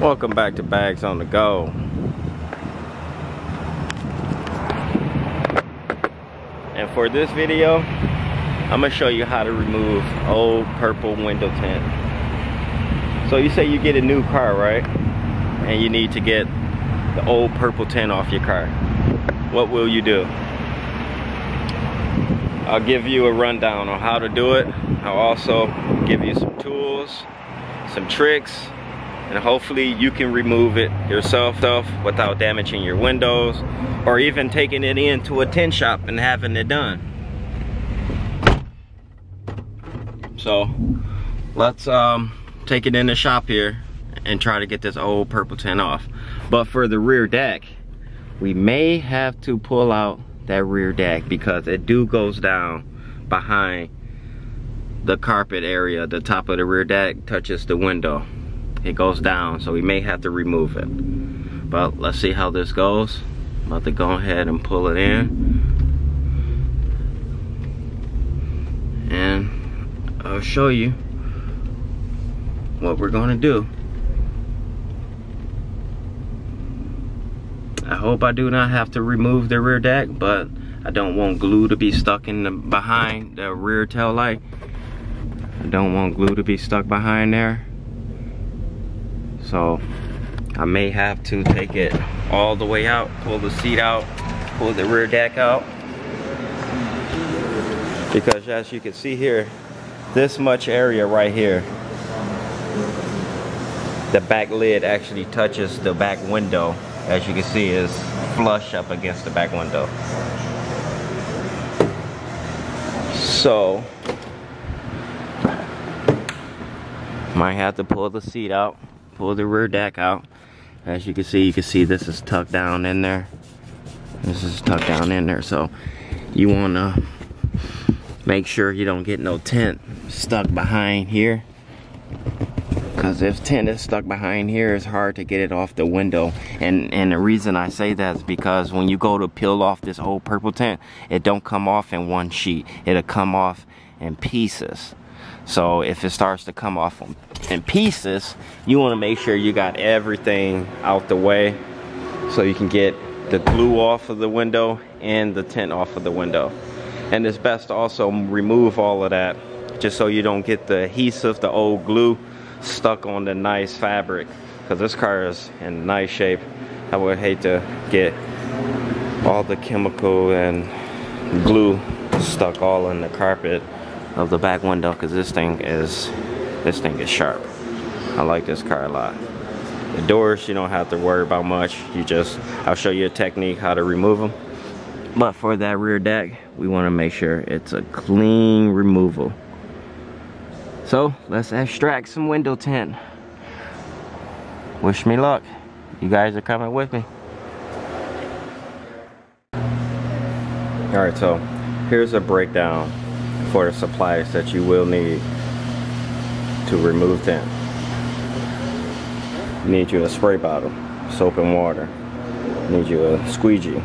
Welcome back to Baggs on the Go. And for this video, I'm gonna show you how to remove old purple window tint. So you say you get a new car, right? And you need to get the old purple tint off your car. What will you do? I'll give you a rundown on how to do it. I'll also give you some tools, some tricks, and hopefully you can remove it yourself though without damaging your windows or even taking it into a tin shop and having it done. So let's um, take it in the shop here and try to get this old purple tin off. But for the rear deck, we may have to pull out that rear deck because it do goes down behind the carpet area. The top of the rear deck touches the window it goes down so we may have to remove it. But let's see how this goes. I'm about to go ahead and pull it in. And I'll show you what we're gonna do. I hope I do not have to remove the rear deck but I don't want glue to be stuck in the behind the rear tail light I don't want glue to be stuck behind there so I may have to take it all the way out, pull the seat out, pull the rear deck out. Because as you can see here, this much area right here, the back lid actually touches the back window. As you can see is flush up against the back window. So, might have to pull the seat out pull the rear deck out. As you can see, you can see this is tucked down in there. This is tucked down in there, so you wanna make sure you don't get no tent stuck behind here. Cause if tent is stuck behind here, it's hard to get it off the window. And and the reason I say that is because when you go to peel off this old purple tent, it don't come off in one sheet. It'll come off in pieces. So if it starts to come off in pieces, you wanna make sure you got everything out the way so you can get the glue off of the window and the tint off of the window. And it's best to also remove all of that just so you don't get the adhesive, the old glue stuck on the nice fabric because this car is in nice shape. I would hate to get all the chemical and glue stuck all in the carpet of the back window because this thing is this thing is sharp. I like this car a lot. The doors you don't have to worry about much. You just I'll show you a technique how to remove them but for that rear deck we want to make sure it's a clean removal. So let's extract some window tint. Wish me luck. You guys are coming with me. All right so here's a breakdown for the supplies that you will need to remove them. Need you a spray bottle, soap and water. Need you a squeegee.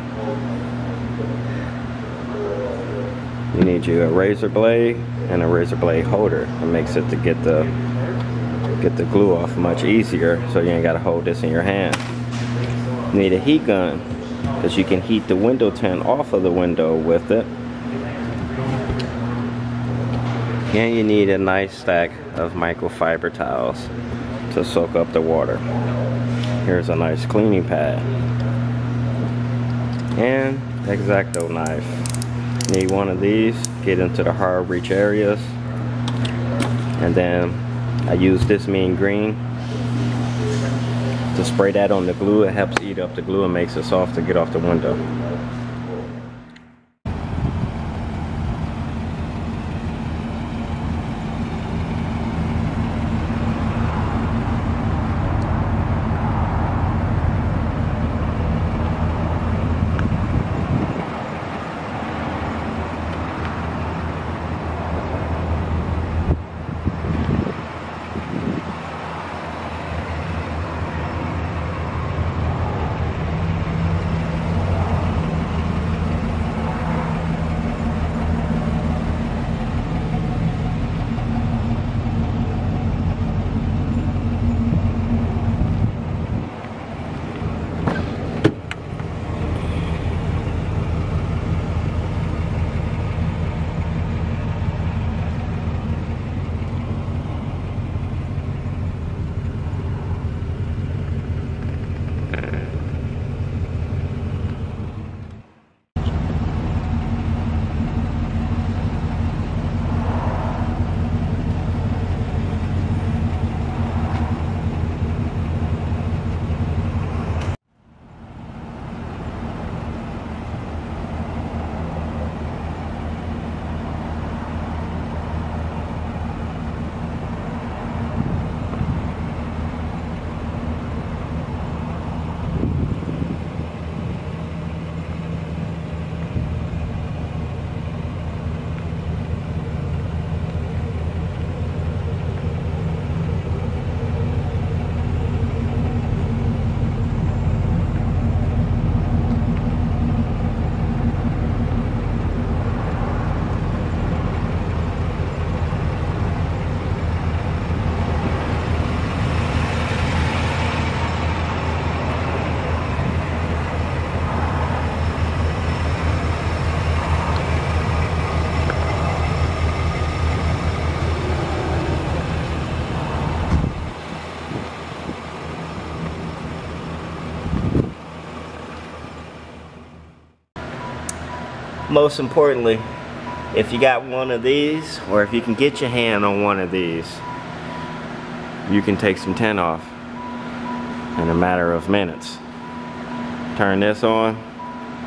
You need you a razor blade and a razor blade holder. It makes it to get the get the glue off much easier so you ain't gotta hold this in your hand. You need a heat gun because you can heat the window tint off of the window with it. And you need a nice stack of microfiber towels to soak up the water. Here's a nice cleaning pad. And X-Acto knife. Need one of these, get into the hard reach areas. And then I use this mean green to spray that on the glue. It helps eat up the glue and makes it soft to get off the window. Most importantly, if you got one of these, or if you can get your hand on one of these, you can take some tint off in a matter of minutes. Turn this on,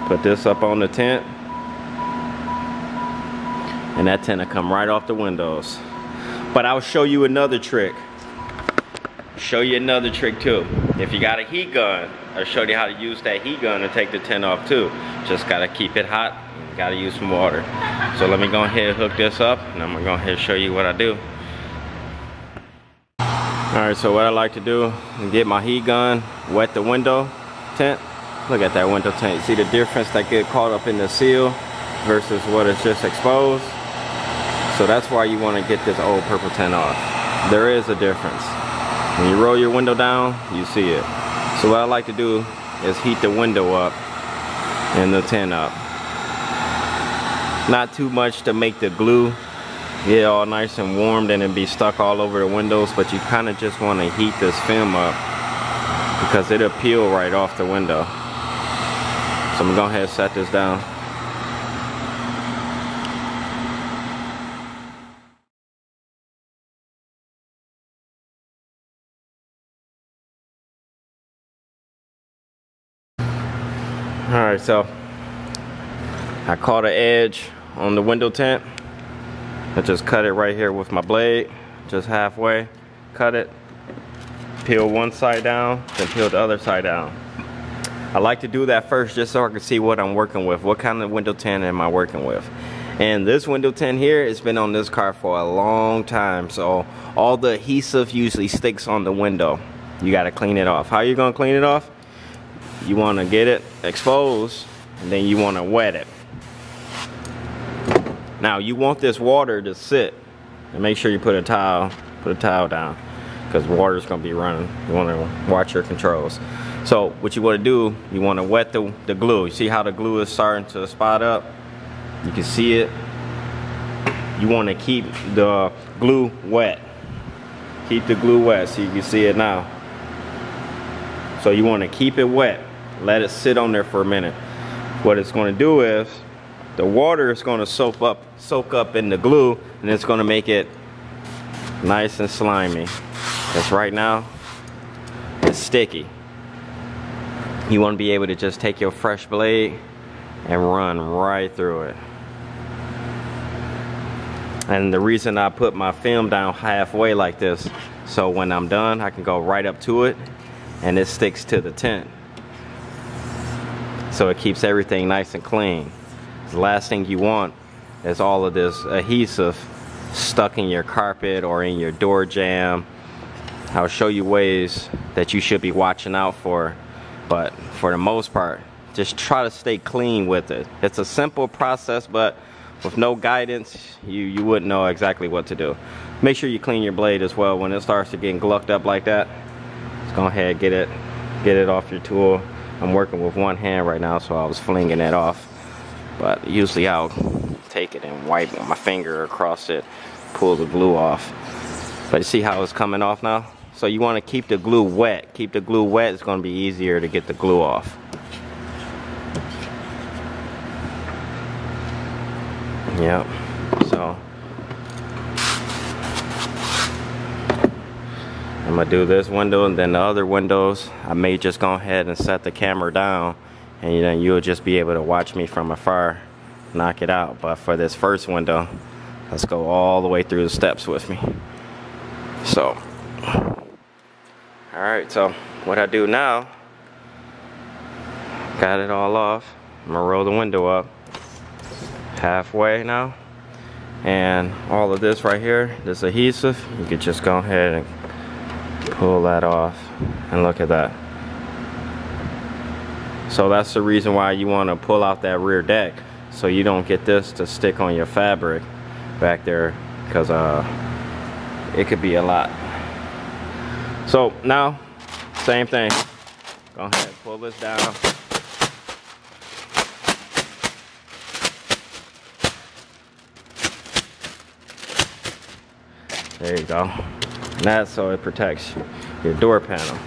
put this up on the tent, and that tint will come right off the windows. But I'll show you another trick. Show you another trick too. If you got a heat gun, I'll show you how to use that heat gun to take the tint off too. Just gotta keep it hot, gotta use some water. So let me go ahead and hook this up, and I'm gonna go ahead and show you what I do. All right, so what I like to do is get my heat gun, wet the window tint. Look at that window tint. See the difference that get caught up in the seal versus what is just exposed? So that's why you want to get this old purple tint off. There is a difference. When you roll your window down, you see it. So what I like to do is heat the window up and the tint up. Not too much to make the glue get all nice and warmed and it be stuck all over the windows, but you kind of just want to heat this film up because it'll peel right off the window. So I'm gonna go ahead and set this down. All right, so I caught an edge on the window tint. I just cut it right here with my blade, just halfway, cut it, peel one side down, then peel the other side down. I like to do that first just so I can see what I'm working with. What kind of window tint am I working with? And this window tint here, it's been on this car for a long time. So all the adhesive usually sticks on the window. You gotta clean it off. How you gonna clean it off? You wanna get it exposed and then you wanna wet it. Now you want this water to sit and make sure you put a towel, put a towel down because water is gonna be running. You wanna watch your controls. So what you wanna do, you wanna wet the, the glue. You see how the glue is starting to spot up? You can see it. You wanna keep the glue wet. Keep the glue wet so you can see it now. So you wanna keep it wet. Let it sit on there for a minute. What it's gonna do is the water is going to soak up soak up in the glue and it's going to make it nice and slimy. Because right now it's sticky. You want to be able to just take your fresh blade and run right through it. And the reason I put my film down halfway like this so when I'm done I can go right up to it and it sticks to the tint so it keeps everything nice and clean the last thing you want is all of this adhesive stuck in your carpet or in your door jamb. I'll show you ways that you should be watching out for, but for the most part, just try to stay clean with it. It's a simple process, but with no guidance, you, you wouldn't know exactly what to do. Make sure you clean your blade as well. When it starts to get glucked up like that, just go ahead, get it, get it off your tool. I'm working with one hand right now, so I was flinging it off. But usually I'll take it and wipe my finger across it, pull the glue off. But you see how it's coming off now? So you want to keep the glue wet. Keep the glue wet, it's going to be easier to get the glue off. Yep, so I'm gonna do this window and then the other windows I may just go ahead and set the camera down and then you'll just be able to watch me from afar knock it out. But for this first window let's go all the way through the steps with me. So all right so what I do now got it all off. I'm gonna roll the window up halfway now. And all of this right here this adhesive you could just go ahead and pull that off and look at that so that's the reason why you want to pull out that rear deck so you don't get this to stick on your fabric back there because uh, it could be a lot. So now, same thing. Go ahead, pull this down. There you go. And that's so it protects your door panel.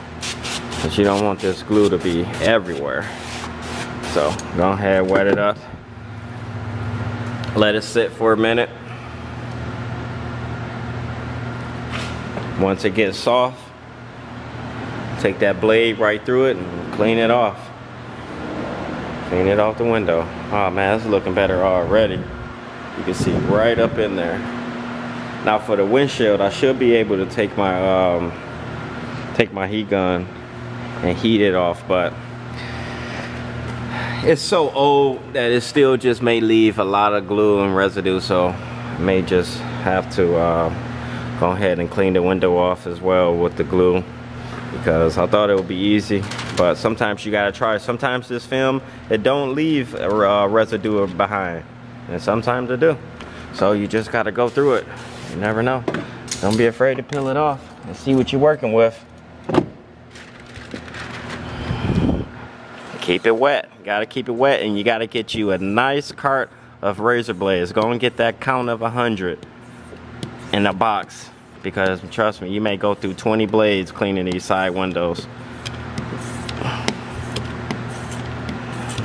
You don't want this glue to be everywhere. So go ahead, wet it up. let it sit for a minute. Once it gets soft, take that blade right through it and clean it off. Clean it off the window. Oh man, it's looking better already. You can see right up in there. Now for the windshield, I should be able to take my um, take my heat gun and heat it off, but it's so old that it still just may leave a lot of glue and residue, so I may just have to uh, go ahead and clean the window off as well with the glue because I thought it would be easy but sometimes you gotta try. Sometimes this film it don't leave uh, residue behind and sometimes it do. So you just gotta go through it. You never know. Don't be afraid to peel it off and see what you're working with keep it wet you gotta keep it wet and you gotta get you a nice cart of razor blades go and get that count of a hundred in a box because trust me, you may go through 20 blades cleaning these side windows.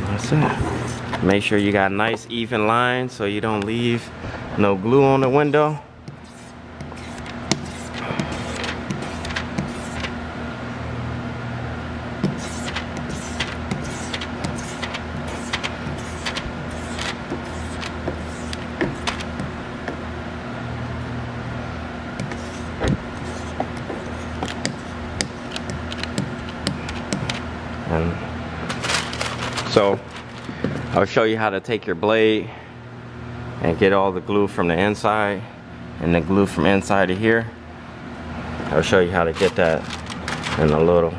That's it. Make sure you got nice even lines so you don't leave no glue on the window. So I'll show you how to take your blade and get all the glue from the inside and the glue from inside of here. I'll show you how to get that in a little.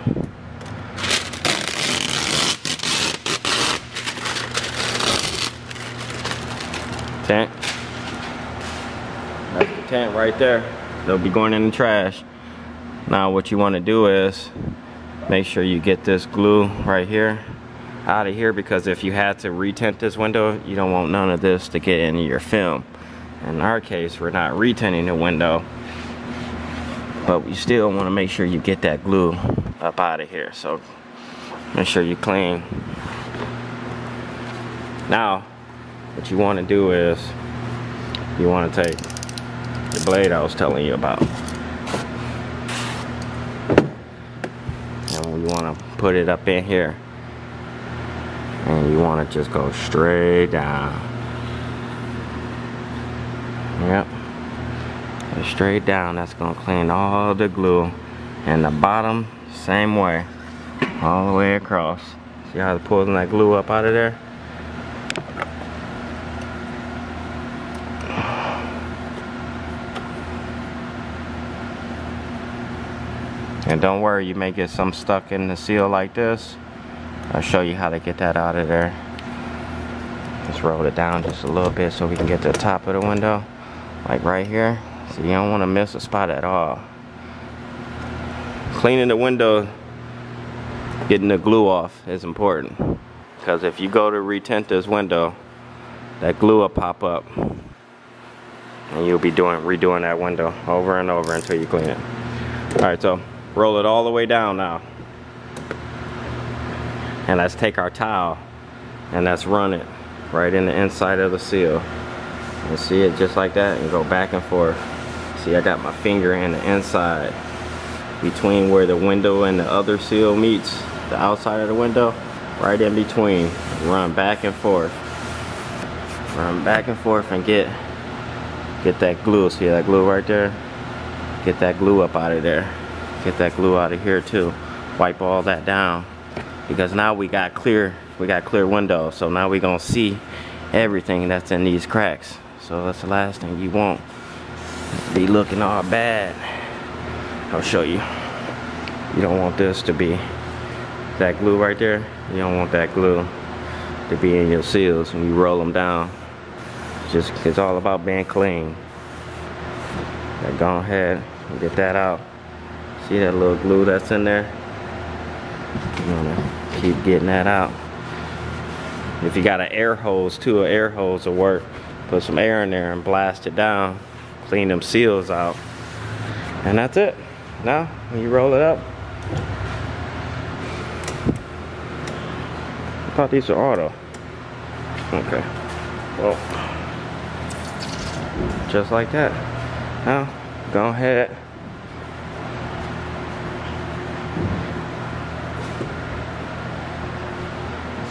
Tent. That's the tent right there. They'll be going in the trash. Now what you want to do is make sure you get this glue right here out of here because if you had to retint this window, you don't want none of this to get into your film. In our case, we're not retinting the window, but we still want to make sure you get that glue up out of here. So make sure you clean. Now, what you want to do is you want to take the blade I was telling you about. And we want to put it up in here and you want to just go straight down. Yep. Straight down that's gonna clean all the glue and the bottom same way all the way across. See how it's pulling that glue up out of there? And don't worry you may get some stuck in the seal like this I'll show you how to get that out of there. Just roll it down just a little bit so we can get to the top of the window. Like right here. So you don't want to miss a spot at all. Cleaning the window, getting the glue off is important. Because if you go to retint this window, that glue will pop up. And you'll be doing redoing that window over and over until you clean it. Alright, so roll it all the way down now and let's take our towel and let's run it right in the inside of the seal. And see it just like that and go back and forth. See I got my finger in the inside between where the window and the other seal meets the outside of the window right in between. Run back and forth. Run back and forth and get get that glue. See that glue right there? Get that glue up out of there. Get that glue out of here too. Wipe all that down because now we got clear we got clear windows so now we gonna see everything that's in these cracks. So that's the last thing you want. Be looking all bad. I'll show you. You don't want this to be that glue right there. You don't want that glue to be in your seals when you roll them down. Just it's all about being clean. Go ahead and get that out. See that little glue that's in there you wanna keep getting that out. If you got an air hose an air hose will work. Put some air in there and blast it down. Clean them seals out. And that's it. Now, when you roll it up, I thought these were auto. Okay. Well, Just like that. Now, go ahead.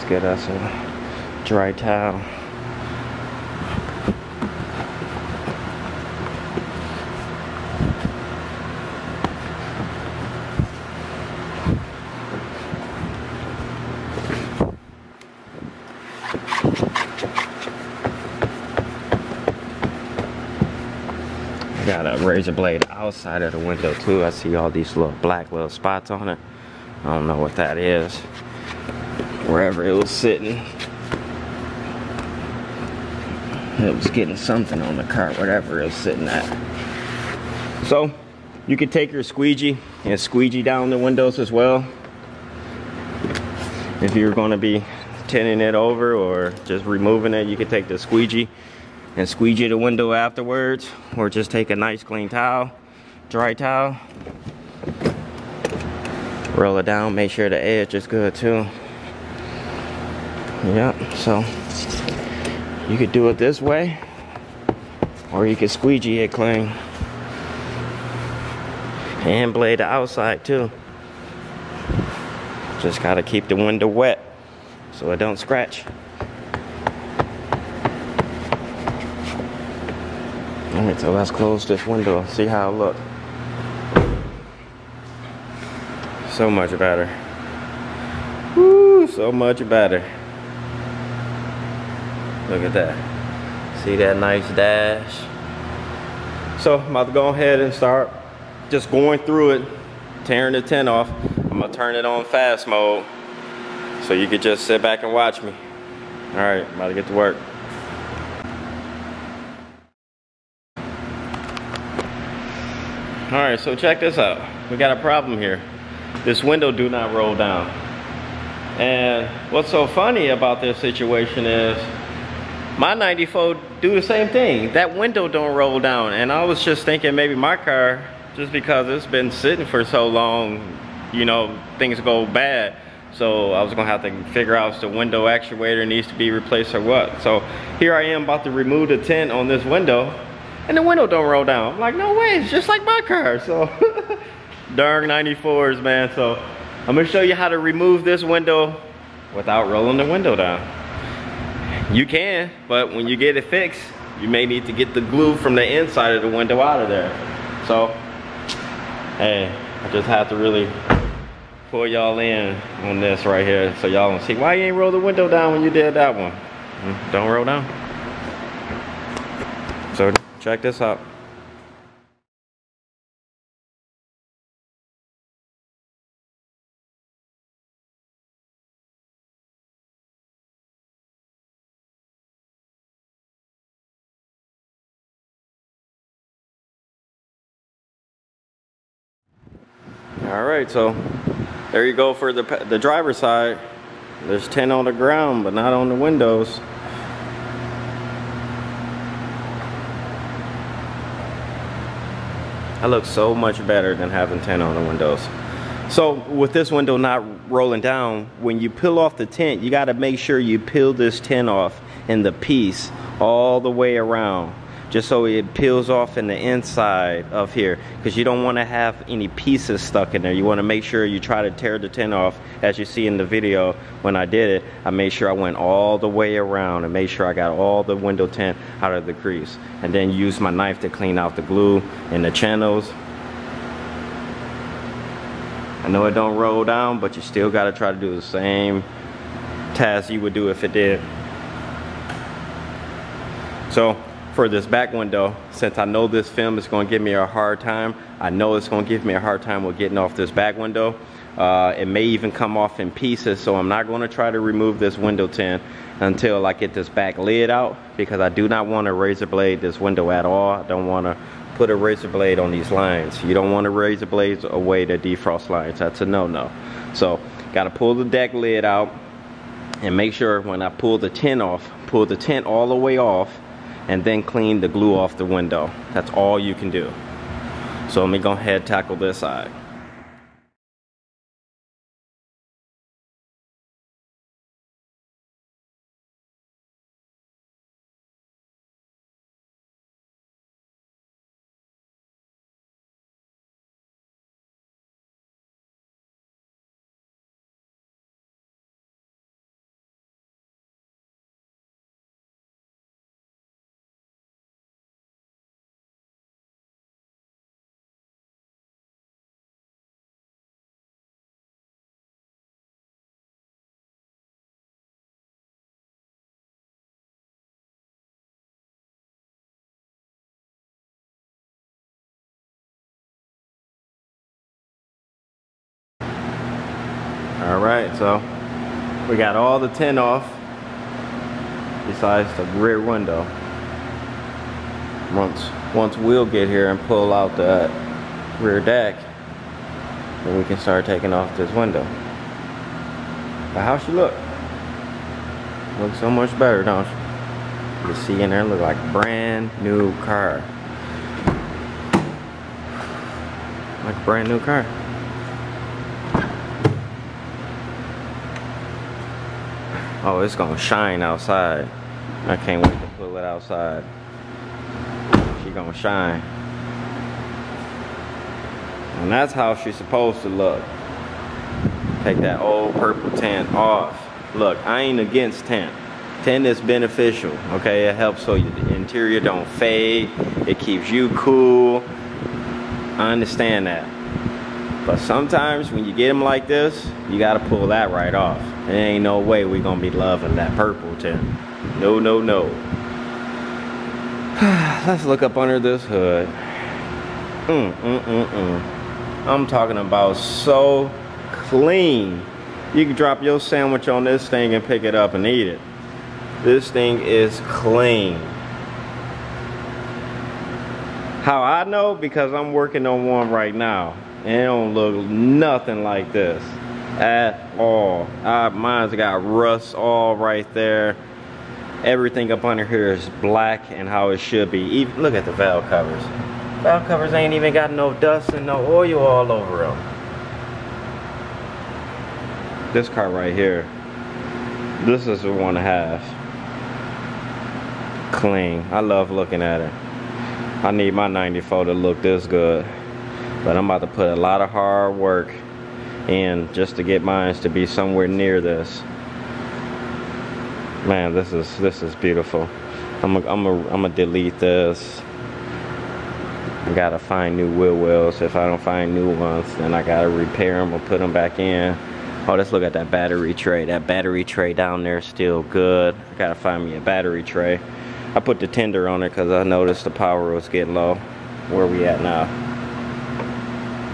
Let's get us a dry towel. Got a razor blade outside of the window too. I see all these little black little spots on it. I don't know what that is. Wherever it was sitting. It was getting something on the car, whatever it was sitting at. So, you could take your squeegee and squeegee down the windows as well. If you're gonna be tinting it over or just removing it, you could take the squeegee and squeegee the window afterwards or just take a nice clean towel dry towel roll it down make sure the edge is good too yep so you could do it this way or you could squeegee it clean and blade the outside too just gotta keep the window wet so it don't scratch Alright, so let's close this window, see how it look. So much better. Woo, so much better. Look at that. See that nice dash? So I'm about to go ahead and start just going through it, tearing the tint off. I'm gonna turn it on fast mode so you could just sit back and watch me. All right, I'm about to get to work. All right, so check this out. We got a problem here. This window do not roll down. And what's so funny about this situation is my 94 do the same thing. That window don't roll down. And I was just thinking maybe my car, just because it's been sitting for so long, you know, things go bad. So I was gonna have to figure out if the window actuator needs to be replaced or what. So here I am about to remove the tint on this window and the window don't roll down. I'm like, no way, it's just like my car. So, darn 94s, man. So, I'm gonna show you how to remove this window without rolling the window down. You can, but when you get it fixed, you may need to get the glue from the inside of the window out of there. So, hey, I just have to really pull y'all in on this right here so y'all can see why you ain't roll the window down when you did that one. Hmm, don't roll down. So Check this out. Right, so there you go for the, the driver's side. There's 10 on the ground, but not on the windows. That looks so much better than having 10 on the windows. So with this window not rolling down, when you peel off the tint, you gotta make sure you peel this tint off in the piece all the way around just so it peels off in the inside of here because you don't want to have any pieces stuck in there. You want to make sure you try to tear the tin off as you see in the video. When I did it I made sure I went all the way around and made sure I got all the window tint out of the crease. And then use my knife to clean out the glue and the channels. I know it don't roll down but you still got to try to do the same task you would do if it did. So for this back window, since I know this film is gonna give me a hard time, I know it's gonna give me a hard time with getting off this back window. Uh, it may even come off in pieces, so I'm not gonna try to remove this window tint until I get this back lid out because I do not wanna razor blade this window at all. I don't wanna put a razor blade on these lines. You don't wanna razor blades away the defrost lines. That's a no-no. So, gotta pull the deck lid out and make sure when I pull the tint off, pull the tint all the way off and then clean the glue off the window. That's all you can do. So let me go ahead tackle this side. So we got all the tin off besides the rear window. Once once we'll get here and pull out the rear deck, then we can start taking off this window. But how she look? Looks so much better, don't you? You see in there look like brand new car. Like brand new car. Oh, it's gonna shine outside. I can't wait to pull it outside. She gonna shine. And that's how she's supposed to look. Take that old purple tint off. Look, I ain't against tint. Tint is beneficial, okay? It helps so your interior don't fade. It keeps you cool. I understand that. But sometimes when you get them like this, you gotta pull that right off. There ain't no way we gonna be loving that purple tint. No, no, no. Let's look up under this hood. Mm, mm, mm, mm. I'm talking about so clean. You can drop your sandwich on this thing and pick it up and eat it. This thing is clean. How I know? Because I'm working on one right now. It don't look nothing like this at all. Uh, mine's got rust all right there. Everything up under here is black and how it should be. Even, look at the valve covers. Valve covers ain't even got no dust and no oil all over them. This car right here, this is the one to have. Clean. I love looking at it. I need my 94 to look this good. But I'm about to put a lot of hard work in just to get mine to be somewhere near this. Man, this is this is beautiful. I'm a, I'm a, I'm gonna delete this. I gotta find new wheel wells. If I don't find new ones, then I gotta repair them or put them back in. Oh, let's look at that battery tray. That battery tray down there is still good. I gotta find me a battery tray. I put the tender on it because I noticed the power was getting low. Where we at now?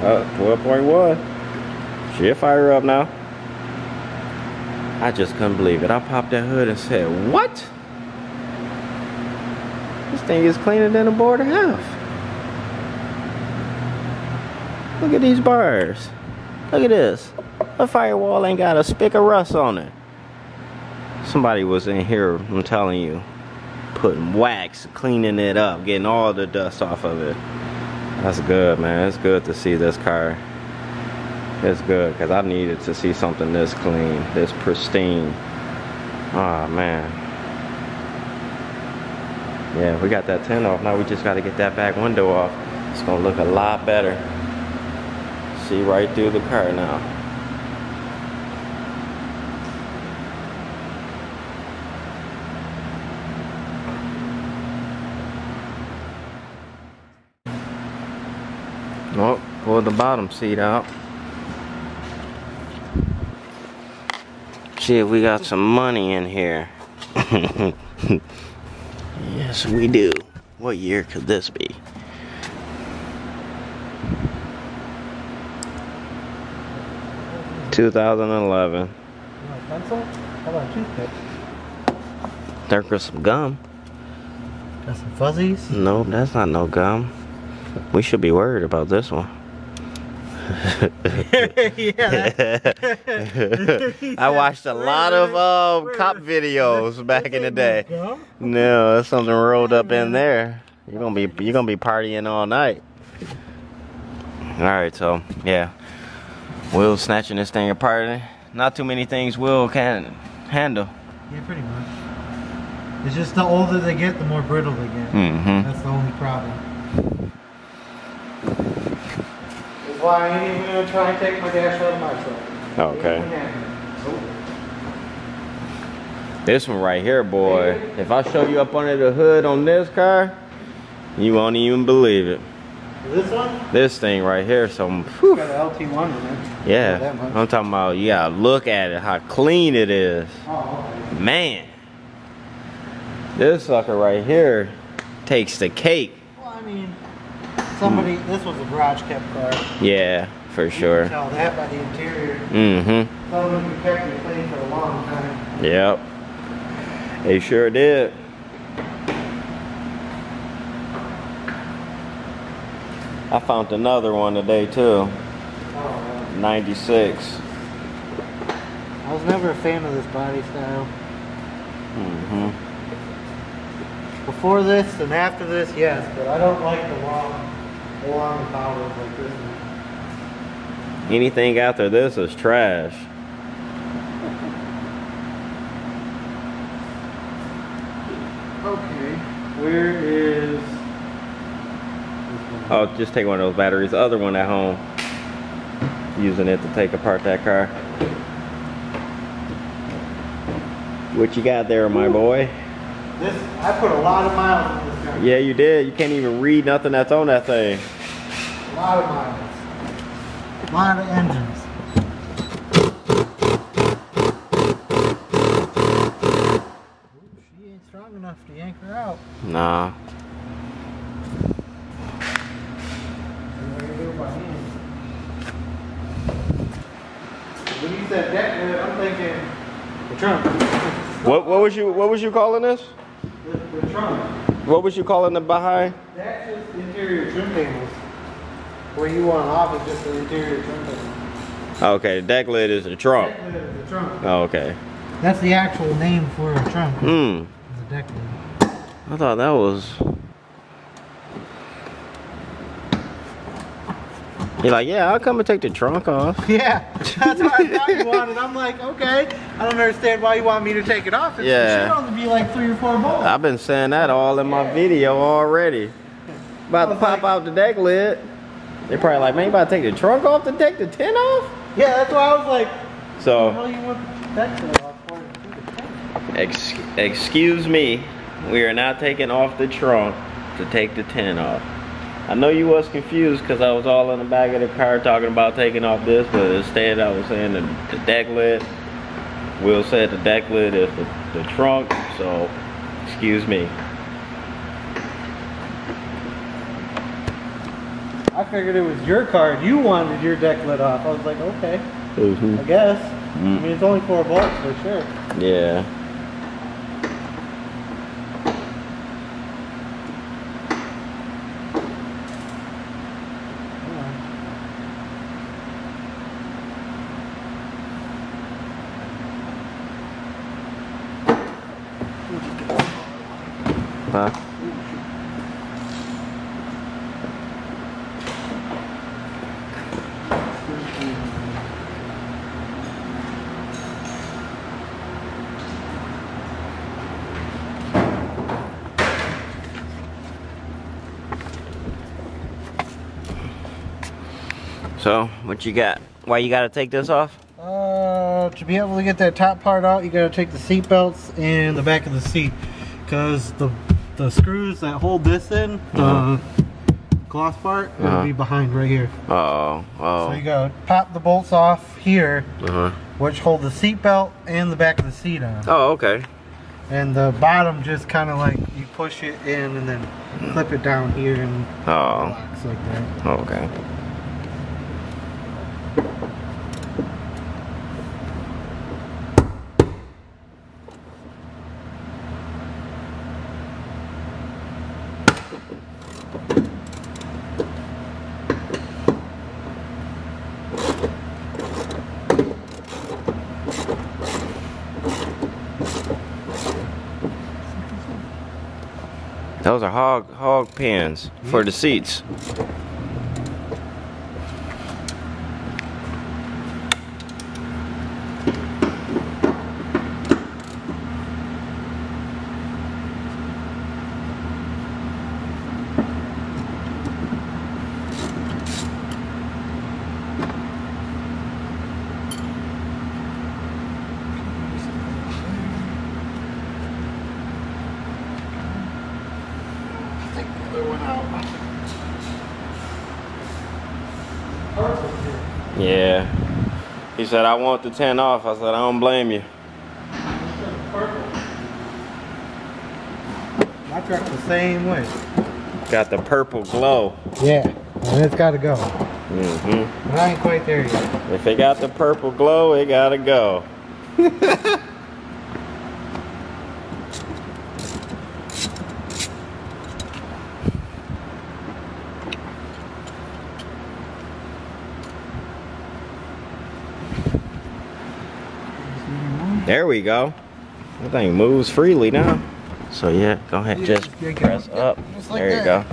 Uh, oh, 12.1. She'll fire up now. I just couldn't believe it. I popped that hood and said, what? This thing is cleaner than a board of half. Look at these bars. Look at this. A firewall ain't got a speck of rust on it. Somebody was in here, I'm telling you, putting wax, cleaning it up, getting all the dust off of it. That's good, man. It's good to see this car. It's good, because I needed to see something this clean, this pristine. Oh, man. Yeah, we got that tint off. Now we just got to get that back window off. It's going to look a lot better. See right through the car now. Oh, pull the bottom seat out. See if we got some money in here. yes, we do. What year could this be? Two thousand eleven. pencil? How about toothpick? There goes some gum. Got some fuzzies? No, that's not no gum. We should be worried about this one. Yeah. I watched a lot of um, cop videos back in the day. No, something rolled up in there. You're gonna be you're gonna be partying all night. All right, so yeah, Will snatching this thing apart. Not too many things Will can handle. Yeah, pretty much. It's just the older they get, the more brittle they get. Mm-hmm. That's the only problem. That's why I ain't even gonna try and take my dash out of my truck. Okay. This one right here, boy. If I show you up under the hood on this car, you won't even believe it. This one? This thing right here, so Got an LT1 in it. yeah. Not that much. I'm talking about you gotta look at it, how clean it is. Oh, okay. Man. This sucker right here takes the cake. Well, I mean, somebody, this was a garage kept car. Yeah. for sure. Tell that by the interior. Mm-hmm. Some of kept clean for a long time. Yep. They sure did. I found another one today too. Oh, 96. I was never a fan of this body style. Mm-hmm. Before this and after this, yes, but I don't like the long, the long powers like this one. Anything after this is trash. Okay, where is? Oh, just take one of those batteries. The other one at home. Using it to take apart that car. What you got there, my boy? This I put a lot of miles in this car. Yeah, you did. You can't even read nothing that's on that thing. A lot of miles. A lot of engines. Ooh, she ain't strong enough to yank her out. Nah. When you said deck lid, I'm thinking the trunk. What what was you what was you calling this? The, the trunk. What was you calling the behind? That's just interior trim panels. Where you want off is just the interior trim panel. Okay, deck lid is the trunk. Deck lid is the trunk. Oh, okay. That's the actual name for a trunk. Hmm. It's a deck lid. I thought that was. You're like, yeah, I'll come and take the trunk off. Yeah, that's what I thought you wanted. I'm like, okay. I don't understand why you want me to take it off. It Yeah. should only be like three or four bolts. I've been saying that all in my video already. About to pop like- out the deck lid. They're probably like, man, you about to take the trunk off to take the tin off? Yeah, that's why I was like, So, how you want the deck lid off for? ex- excuse me, we are not taking off the trunk to take the tin off. I know you was confused because I was all in the back of the car talking about taking off this, but instead I was saying the, the deck lid. Will said the deck lid is the, the trunk, so excuse me. I figured it was your car. You wanted your deck lid off. I was like, okay, I guess. I Mm. mean, it's only four bolts for sure. Yeah. Huh? So, what you got? Why you gotta take this off? Uh, to be able to get that top part out, you gotta take the seat belts and the back of the seat, cause the the screws that hold this in, the Uh-huh. gloss part, Uh-huh. will be behind right here. Oh, oh. So you gotta pop the bolts off here, Uh-huh. which hold the seat belt and the back of the seat on. Oh, okay. And the bottom just kind of like you push it in and then clip it down here and Oh, locks like that. okay. Those are hog hog pins for the seats. Said, I want the 10 off. I said, I don't blame you. This is purple. My truck's the same way. Got the purple glow. Yeah, and it's got to go. Mm-hmm. I ain't quite there yet. If it got the purple glow, it gotta go. There we go. That thing moves freely now. So yeah, go ahead, just press Yeah, up. just like There you go.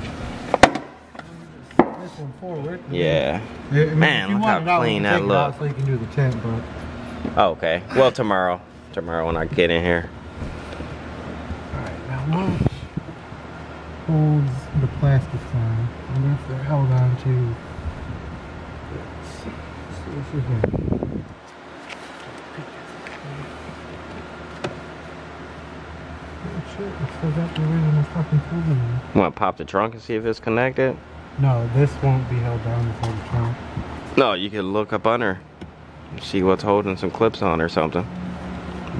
This one forward. Yeah. Man, look how it out, we clean that take it out look. So you can do the tint, but Oh, okay. Well, tomorrow. Tomorrow when I get in here. Alright, now what holds the plastic on? I wonder if they're held on to. Let's see if we can. Shit, it still got the original fucking in. Want to pop the trunk and see if it's connected? No, this won't be held down before the trunk. No, you can look up under. See what's holding some clips on or something.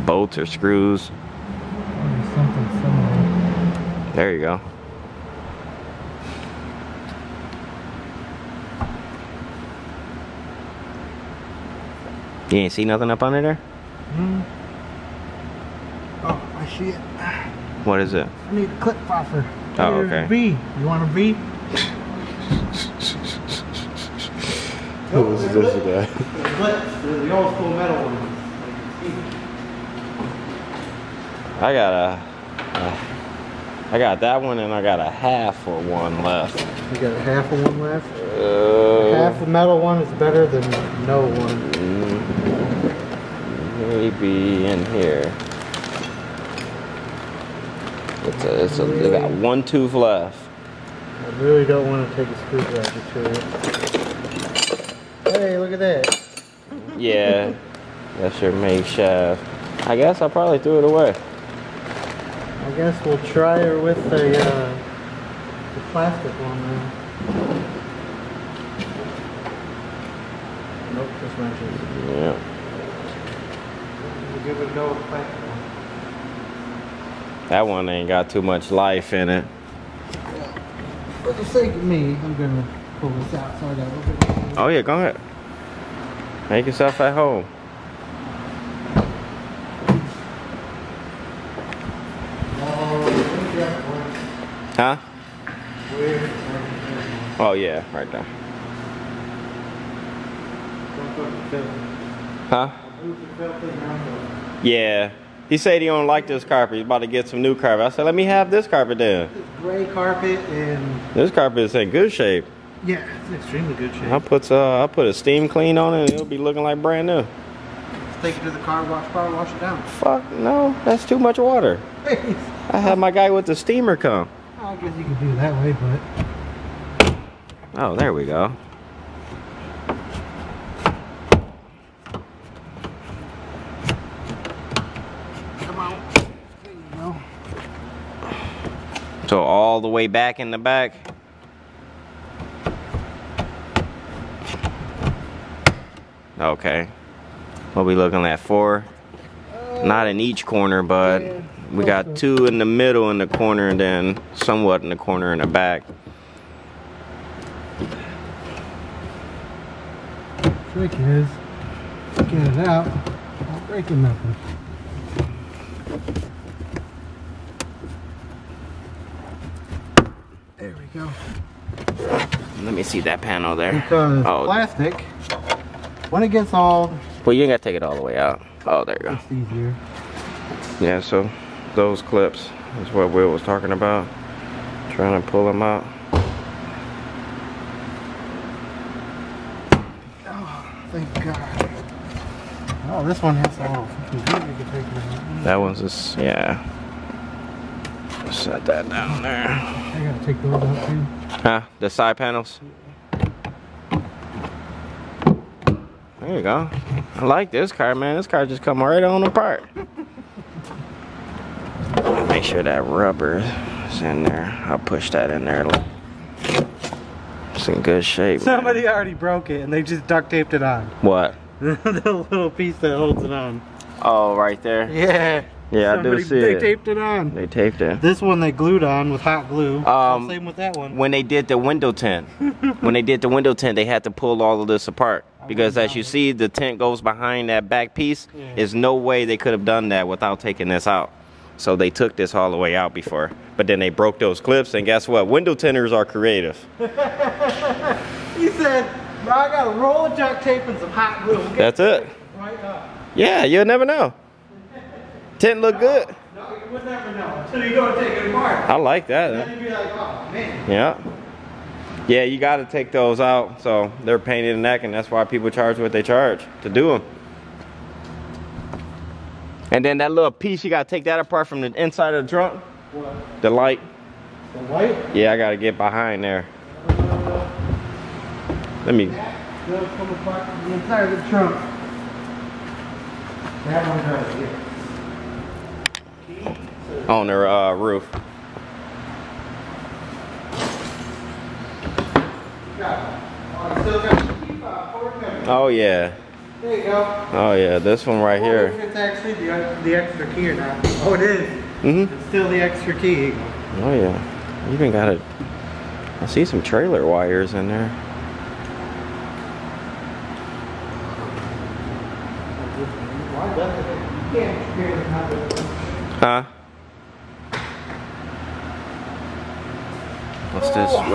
Bolts or screws. There's something similar. There you go. You ain't see nothing up under there? Hmm. Oh, I see it. What is it? I need a clip buffer. Oh, okay. V. You want a V? Who's this guy? The old school metal ones. I got a, a, I got that one and I got a half or one left. You got a half of one left? Uh, Half the metal one is better than no one. mm, maybe in here. It's a, it's a, they got one tooth left. I really don't want to take a screwdriver to it. Hey, look at that. Yeah, that's your makeshift. I guess I probably threw it away. I guess we'll try her with the, uh, the plastic one now. Nope, just matches. Yeah. We'll give it a go with plastic. That one ain't got too much life in it. For the sake of me, I'm gonna pull this out so I got a little bit. Oh yeah, go ahead. Make yourself at home. Huh? Oh yeah, right there. Huh? Yeah. He said he don't like this carpet. He's about to get some new carpet. I said, let me have this carpet then. Gray carpet and This carpet is in good shape. yeah, it's in extremely good shape. I put uh, I put a steam clean on it and it'll be looking like brand new. Let's take it to the car wash, car wash it down. Fuck no, that's too much water. I had my guy with the steamer come. I guess you could do it that way, but Oh, there we go. come on. There you go. So all the way back in the back. Okay. What we looking at? Four? Not in each corner, but we got two in the middle in the corner and then somewhat in the corner in the back. Trick is, get it out, not breaking nothing. We go. Let me see that panel there. Because Oh. plastic, when it gets old, Well, you ain't gotta take it all the way out. Oh, there you go. it's easier. Yeah, so those clips is what Will was talking about. Trying to pull them out. Oh, thank God. Oh, this one has a little fucking you can take it out. That one's just, yeah. Set that down there. I gotta take those out too. Huh? The side panels? There you go. I like this car, man. This car just come right on apart. Make sure that rubber is in there. I'll push that in there. It's in good shape. man. Somebody already broke it and they just duct taped it on. What? the little piece that holds it on. Oh, right there. Yeah. Yeah, I do see they it. taped it on. They taped it. This one they glued on with hot glue. Um, Same with that one. When they did the window tint, when they did the window tint, they had to pull all of this apart because, as you see, the tint goes behind that back piece. Yeah. There's no way they could have done that without taking this out. So they took this all the way out before, but then they broke those clips, and guess what? Window tinters are creative. He said, "Bro, I got a roll of duct tape and some hot glue. We'll That's it. right up." Yeah, you'll never know. Tint look good. No, you would never know until you go and take it apart. I like that. Then you'd be like, oh. Yeah. Yeah, you got to take those out. So they're painted in neck, and that's why people charge what they charge to do them. And then that little piece, you got to take that apart from the inside of the trunk. What? The light. The white? Yeah, I got to get behind there. Let me. That'll come apart from the inside of the trunk. That one does, yeah. On the uh, roof. Oh, you still got the key fob, forward memory. Yeah. There you go. Oh, yeah. This one right I wonder here. It's actually the, the extra key or not. Oh, it is. Mm hmm. It's still the extra key. Oh, yeah. Even got it. I see some trailer wires in there. Why does it? You can't experience nothing. Huh?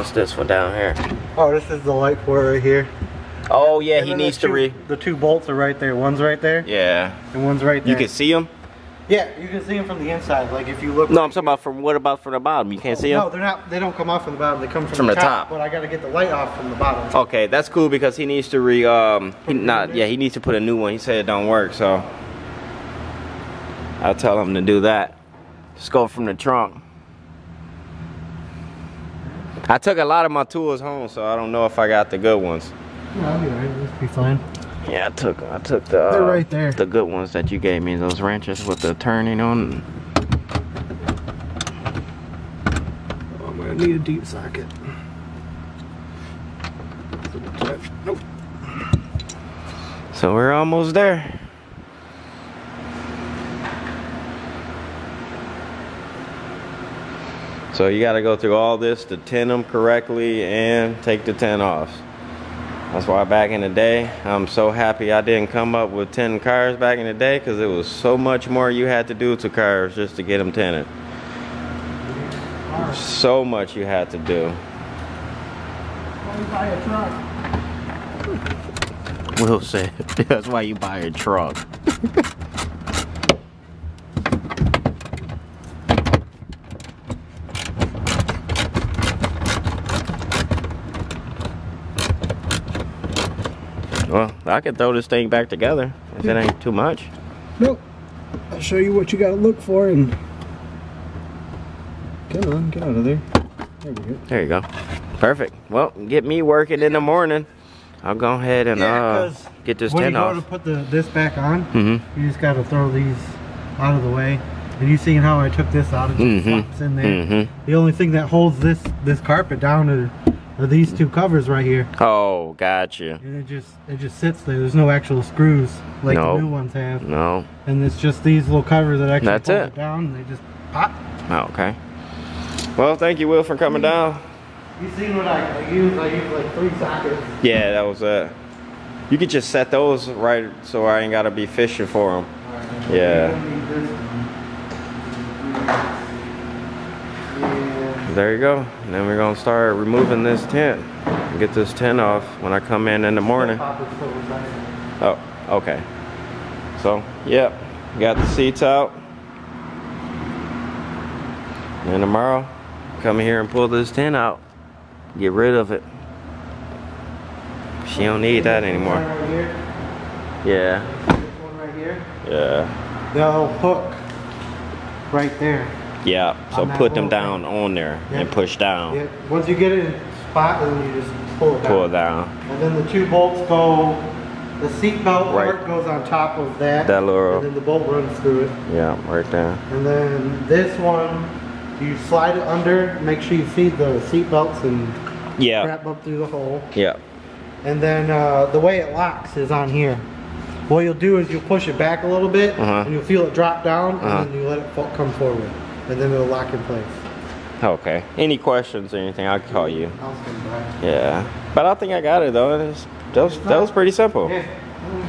What's this? One down here? Oh, this is the light port right here. Oh yeah, And he needs to re. The two bolts are right there. One's right there, Yeah, and one's right there. you can see them. Yeah, you can see them from the inside. Like if you look. No, I'm talking about from what about from the bottom? You can't see them. No, they're not. They don't come off from the bottom. They come from, From the, the top. But I got to get the light off from the bottom. Okay, that's cool because he needs to re. Um, he not. Yeah, he needs to put a new one. He said it don't work, so I'll tell him to do that. Just go from the trunk. I took a lot of my tools home, so I don't know if I got the good ones. No, I'll be alright. This be fine. Yeah, I took I took the uh, They're right there. the good ones that you gave me, those wrenches with the turning on. Oh, I'm gonna need a deep socket. Nope. So we're almost there. So you got to go through all this to tin them correctly and take the tin off. That's why back in the day, I'm so happy I didn't come up with 10 cars back in the day because it was so much more you had to do to cars just to get them tinted. So much you had to do. Will said, that's why you buy a truck. well, I could throw this thing back together if it ain't too much. Nope. I'll show you what you gotta look for and. Come on, get out of there. There we go. There you go. Perfect. Well, get me working in the morning. I'll go ahead and Yeah, uh, 'cause get this when you go to put the this back on, Mm-hmm. you just gotta throw these out of the way. And you seen how I took this out? It just Mhm. flops in there. Mm-hmm. The only thing that holds this this carpet down are, are these two covers right here. Oh, gotcha. And it just it just sits there. There's no actual screws like No. the new ones have. No. And it's just these little covers that actually That's hold it. it down and they just pop. Oh, okay. Well, thank you, Will, for coming down. You seen what I, I use? I use like three sockets. Yeah, that was it. You could just set those right so I ain't gotta be fishing for them. Yeah. Yeah. There you go. And then we're gonna start removing this tint. Get this tint off when I come in in the morning. Pop it so it's nice. Oh, okay. So, yep. Got the seats out. And tomorrow, come here and pull this tint out. Get rid of it. She don't need that anymore. one right here. Yeah. This one right here. Yeah. They'll hook right there. Yeah. So put them down on there and push down. Yeah. Once you get it in spot, then you just pull it down. Pull it down. And then the two bolts go. The seat belt Right. part goes on top of that. That little- And then the bolt runs through it. Yeah, right there. And then this one, you slide it under. Make sure you feed the seat belts and Yeah. wrap up through the hole. Yeah. And then uh, the way it locks is on here. what you'll do is you'll push it back a little bit, Uh-huh. and you'll feel it drop down, Uh-huh. and then you let it come forward, and then it'll lock in place. Okay. Any questions or anything, I'll call you. I'll stand by. Yeah. But I think I got it though. It was, that was that was pretty simple. Yeah,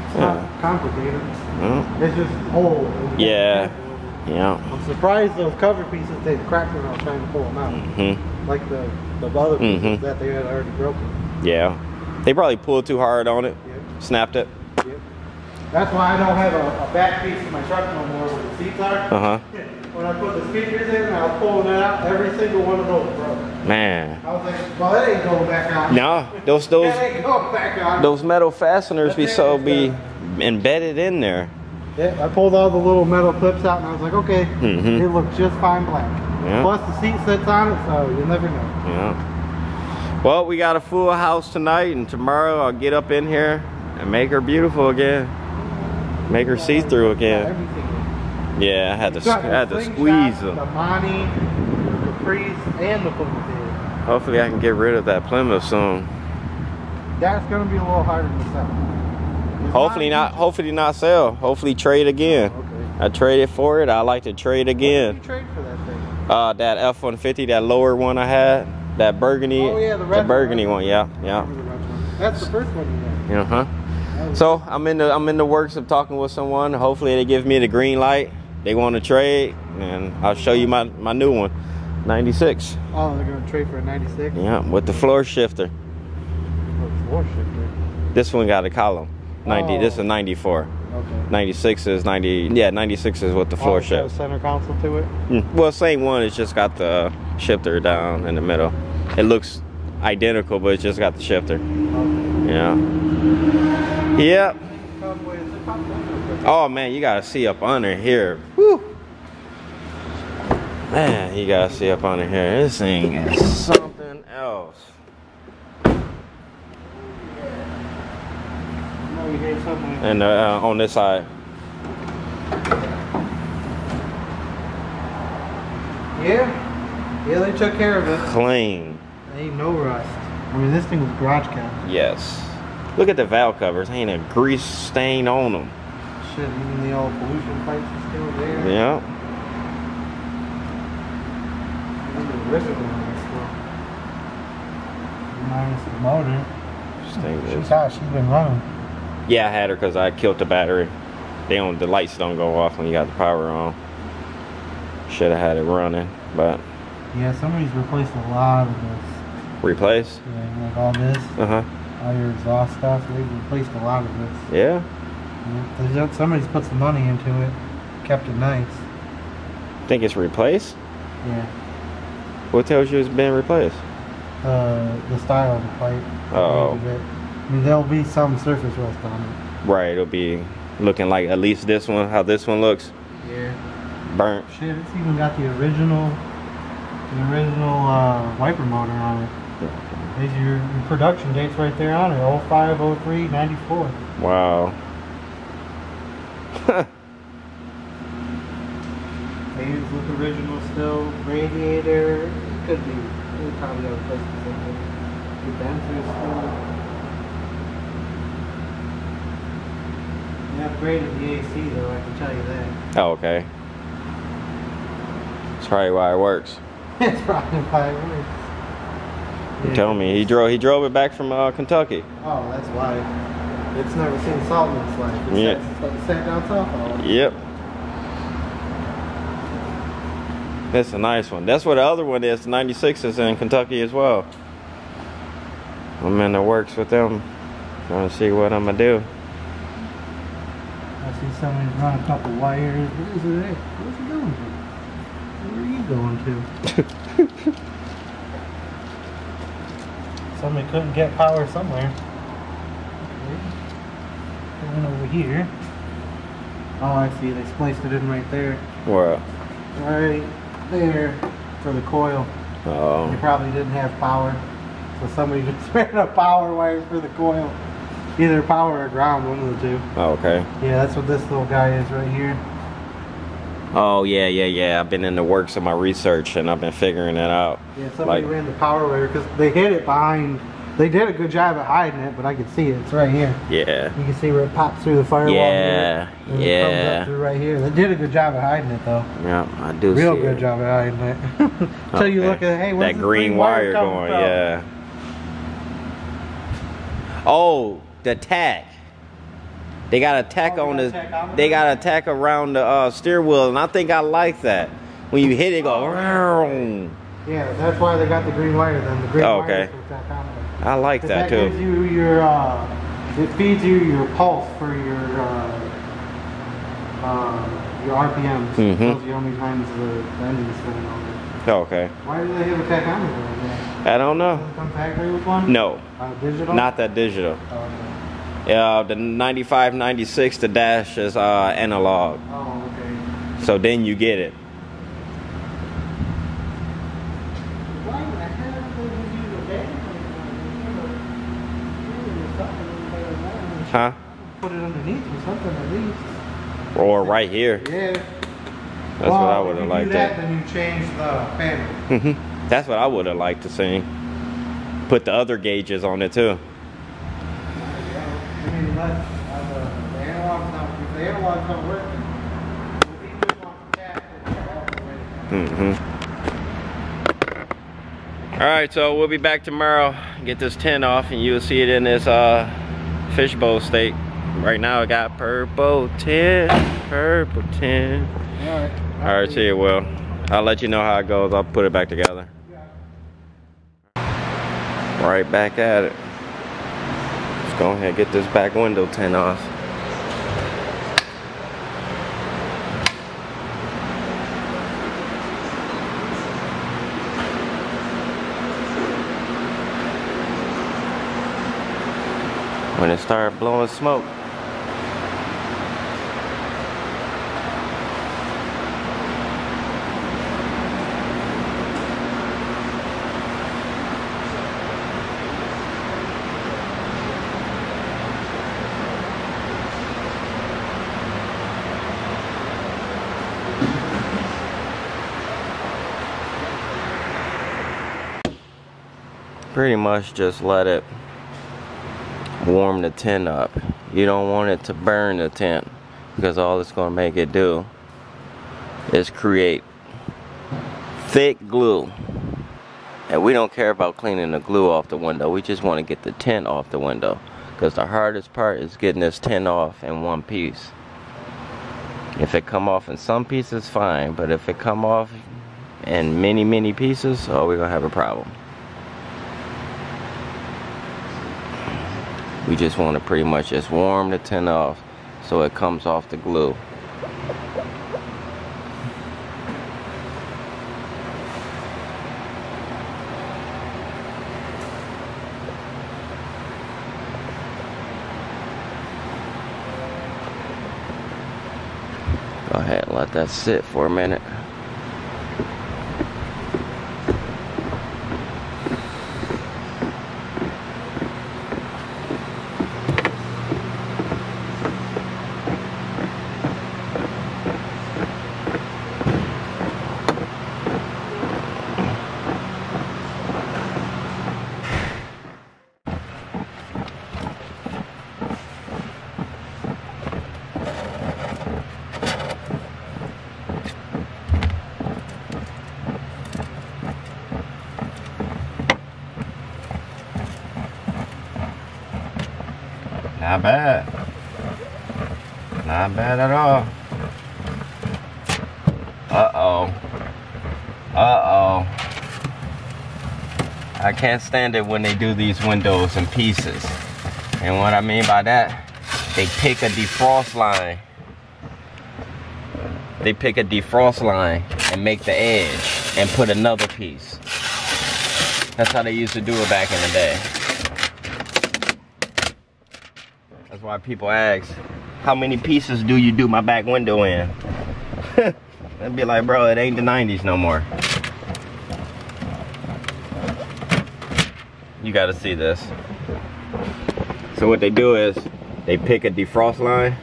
it's not complicated. Mm, It's just old. Yeah. Yeah. I'm surprised those cover pieces they cracked when I was trying to pull them out. hmm Like the the other pieces Mhm. that they had already broken. Yeah. They probably pulled too hard on it. Yep. Snapped it. Yep. That's why I don't have a, a back piece in my truck no more where the seats are. Uh huh. When I put the speakers in I was pulling out, every single one of those broke. Man. I was like, well, that ain't going back on. No, those those That ain't going back on. those metal fasteners be so be embedded in there. Yeah, I pulled all the little metal clips out and I was like, okay, Mhm. it looks just fine black. Yeah. Plus the seat sits on it, so you'll never know. Yeah. Well, we got a full house tonight, and tomorrow I'll get up in here and make her beautiful again. Make her see through Got again. Yeah, I had to, I had to squeeze The them. Monte, the Caprice, and the Plymouth head. Hopefully, I can get rid of that Plymouth soon. That's gonna be a little harder to sell. It's Hopefully not. Hopefully not sell. Hopefully trade again. Okay. I traded for it. I like to trade What did you again. trade for that thing? Uh, that F-150, that lower one I had, that burgundy, Oh, yeah, the red one, burgundy right? one. Yeah, yeah. That's the first one you huh. had. Was- So I'm in the I'm in the works of talking with someone. Hopefully they give me the green light. They want to trade, and I'll show you my my new one, 96. Oh, they're gonna trade for a 96? Yeah, with the floor shifter. Oh, floor shifter. This one got a column. 90. This is Oh. a 94. Okay. 96 is 90. Yeah, 96 is with the floor oh, got a shift. center console to it? Mm, Well, same one. It's just got the shifter down in the middle. It looks identical, but it's just got the shifter. Okay. Yeah. Yep. Come with the top one. Oh man, you gotta see up under here. Woo. Man, you gotta see up under here. This thing is something else. You hear something? And uh, on this side, Yeah. Yeah, they took care of it. clean. Ain't no rust. I mean, this thing was garage kept. Yes. Look at the valve covers. Ain't a grease stain on them. Shit, even the old pollution pipes are still there. Yeah. Even the original one is still. Minus the motor. She's is- hot. She's been running. Yeah, I had her because I killed the battery. They don't. The lights don't go off when you got the power on. Should have had it running, but Yeah, somebody's replaced a lot of this. replace. Yeah, like all this, Uh huh. all your exhaust stuff. They've replaced a lot of this. Yeah. Yeah, somebody's put some money into it, kept it nice. Think it's replaced? Yeah. What tells you it's been replaced? Uh, the style of the pipe. Oh. I mean, there'll be some surface rust on it. Right, it'll be looking like at least this one, how this one looks, Yeah. burnt. Shit, it's even got the original, the original uh, wiper motor on it. There's your, your production dates right there on it. 05, 03, 94. Wow. Page look original still. Radiator. It could be. We probably have replaced something. The venters still. They upgraded the AC though, I can tell you that. oh, okay. That's probably why it works. It's probably why it works. He Yeah. told me he drove he drove it back from uh, Kentucky. Oh, that's why. It's never seen salt in its life. It Yeah. sat, it sat down south all the Yep. That's a nice one. That's what the other one is. The 96 is in Kentucky as well. I'm in the works with them. Trying to see what I'm gonna do. I see somebody run a couple wires. What is it at? Where's it going to? Where are you going to? somebody couldn't get power somewhere. Going over here. Oh, I see. They spliced it in right there. What? Right there for the coil. Oh. They Oh, probably didn't have power. So somebody just ran a power wire for the coil. Either power or ground, one of the two. oh, okay. Yeah, that's what this little guy is right here. Oh yeah, yeah, yeah. I've been in the works of my research and I've been figuring it out. Yeah, somebody Like- ran the power wire because they hid it behind They did a good job at hiding it, but I can see it. It's right here. Yeah. You can see where it pops through the firewall. Yeah, here, and It comes yeah. up through right here. They did a good job at hiding it, though. Yeah, I do Real good it. job at hiding it. Until you look at, hey, that green wire going, from? yeah. Oh, the tach. They got a tach Oh, on the. tach They got a tach around the uh, steer wheel, and I think I like that. When you hit it, it go. "Round." Yeah, that's why they got the green wire then. The green Oh, wire okay. Is with that comment. I like that gives too. you your, uh, it feeds you your pulse for your, uh, uh, your RPMs. Mhm. Tells you how many times the, the engine's spinning over. Okay. Why do they have a tachometer? I don't know. Come factory with one? No, Uh, digital? not that digital. Oh, okay. Yeah, the 95, 96, the dash is uh, analog. Oh, okay. So then you get it. Why the hell would you use a battery? Huh? Put it underneath or something at least. Or right here. Yeah. That's what I would have liked. Do that, That. then you change the panel. hmm That's what I would have liked to see. Put the other gauges on it too. I mean, let, uh, the, the analog's not, if the analog's not working, if he just wants to tap, then it's all the way. All right, so we'll be back tomorrow. Get this tin off, and you'll see it in this uh, fishbowl state. Right now, I got purple tin, purple tin. Alright. All right, see you, Will. I'll let you know how it goes. I'll put it back together. Right back at it. Let's go ahead and get this back window tin off. When it started blowing smoke, pretty much just let it warm the tin up. You don't want it to burn the tin because all it's going to make it do is create thick glue. And we don't care about cleaning the glue off the window. We just want to get the tin off the window because the hardest part is getting this tin off in one piece. If it come off in some pieces, fine. But if it come off in many, many pieces, oh, we're going to have a problem. We just want to pretty much just warm the tin off so it comes off the glue. Go ahead and let that sit for a minute. Not bad. Not bad at all. Uh-oh. Uh-oh. I can't stand it when they do these windows in pieces. And what I mean by that, they pick a defrost line. They pick a defrost line and make the edge and put another piece. That's how they used to do it back in the day. That's why people ask, how many pieces do you do my back window in? They'd be like, bro, it ain't the 90s no more. You gotta see this. So what they do is, they pick a defrost line,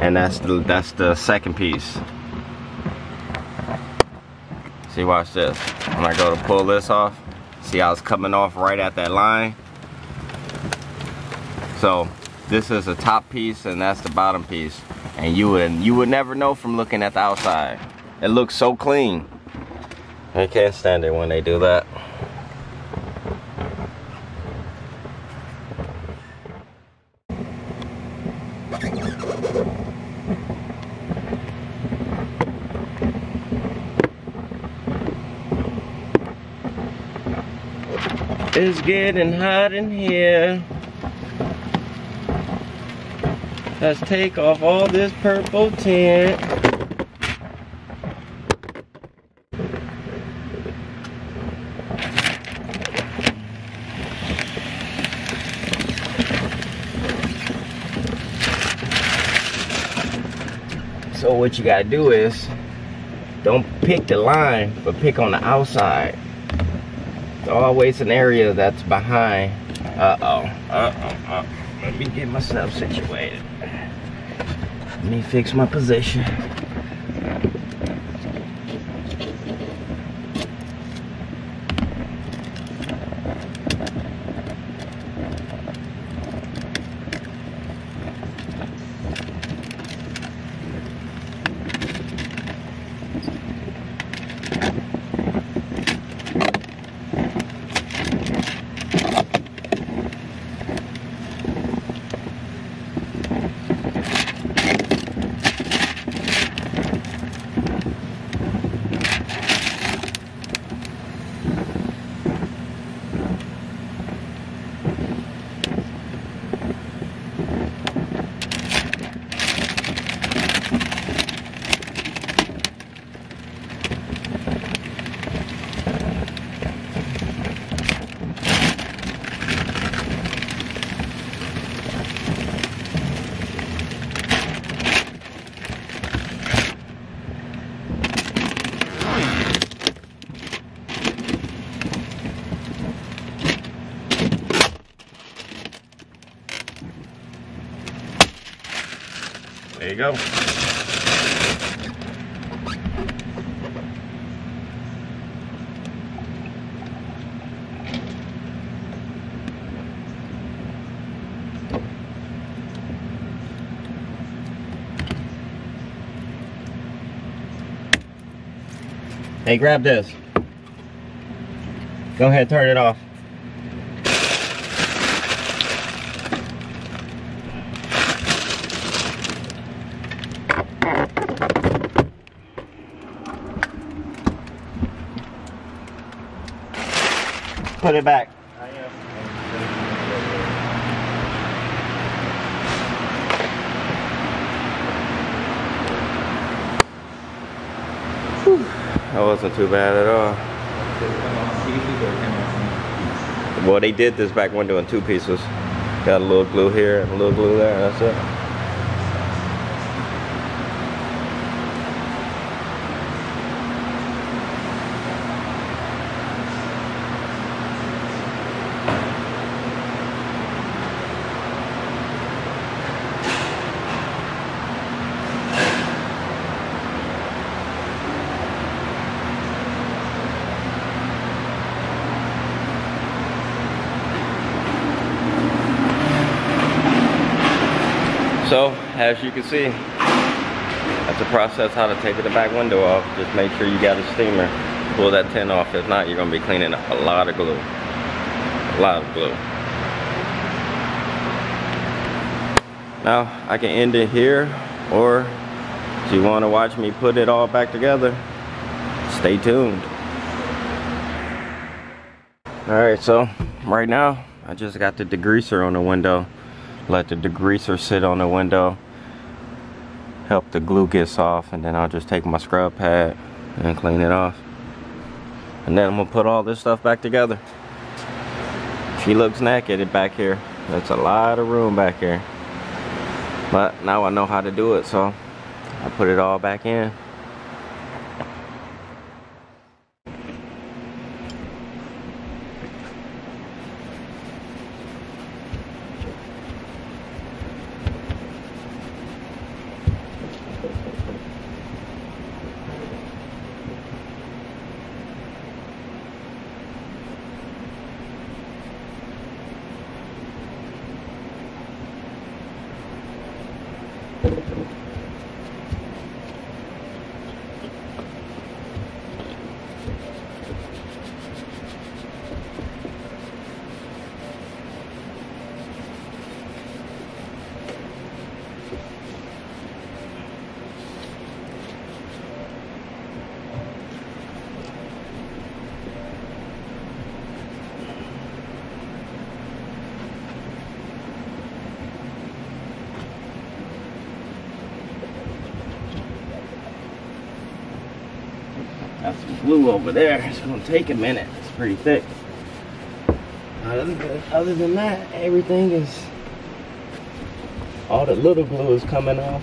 and that's the, that's the second piece. See, watch this. When I go to pull this off, see how it's coming off right at that line? So this is the top piece and that's the bottom piece. And you would you would never know from looking at the outside. It looks so clean. I can't stand it when they do that. It's getting hot in here. Let's take off all this purple tint. So what you gotta do is, don't pick the line, but pick on the outside. Always an area that's behind. Uh-oh, uh-oh, uh Let me get myself situated. Let me fix my position. You go. Hey, grab this. Go ahead, turn it off. Put it back. That wasn't too bad at all. Well, they did this back window in two pieces. Got a little glue here and a little glue there, that's it. So, as you can see, that's the process how to take the back window off. Just make sure you got a steamer. Pull that tin off. If not, you're gonna be cleaning up a lot of glue. A lot of glue. Now, I can end it here, or if you wanna watch me put it all back together, stay tuned. All right, so right now, I just got the degreaser on the window let the degreaser sit on the window help the glue get soft and then I'll just take my scrub pad and clean it off. And then I'm gonna put all this stuff back together. She looks naked back here. That's a lot of room back here. But now I know how to do it so I put it all back in over there. It's gonna take a minute. It's pretty thick. Other than, other than that, everything is all the little glue is coming off.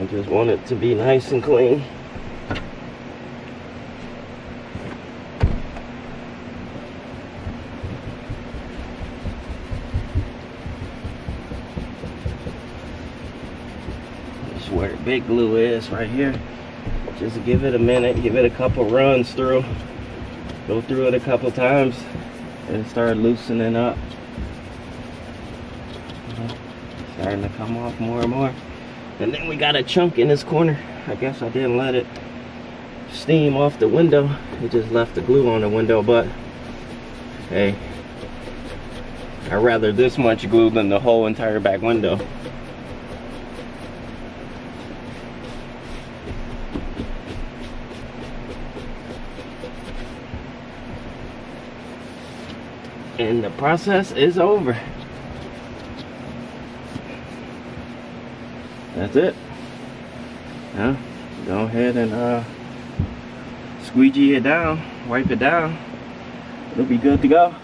I just want it to be nice and clean. This is where the big glue is, right here. Just give it a minute, give it a couple runs through. Go through it a couple times and start loosening up. Uh-huh. Starting to come off more and more. And then we got a chunk in this corner. I guess I didn't let it steam off the window. It just left the glue on the window, but hey, I'd rather this much glue than the whole entire back window. And the process is over. That's it. Now, go ahead and uh, squeegee it down, wipe it down. It'll be good to go.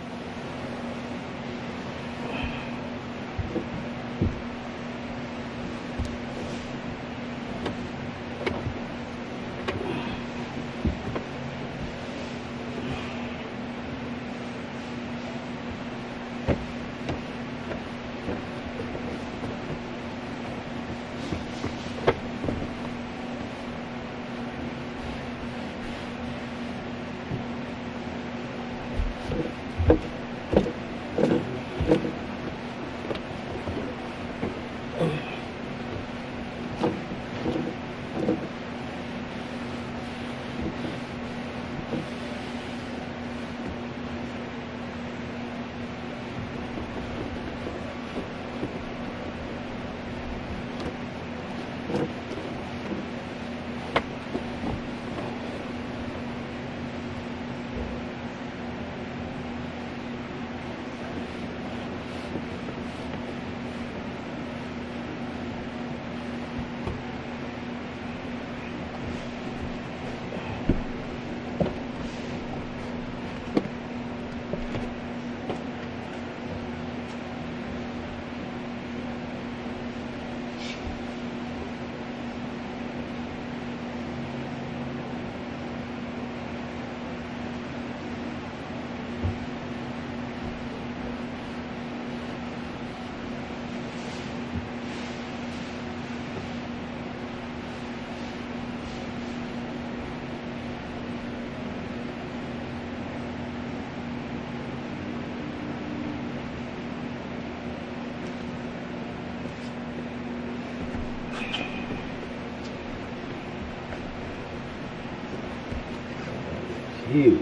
Huge.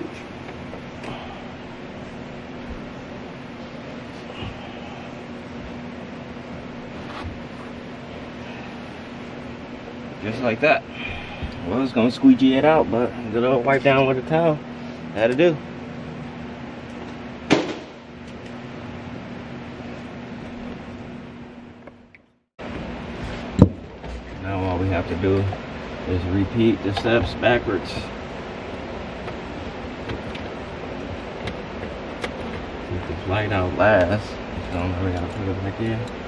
Just like that. Well, I was gonna squeegee it out, but good old wipe down with a towel. To do. Now all we have to do is repeat the steps backwards. Keep this light out last. So we gotta put it back in.